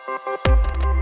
Música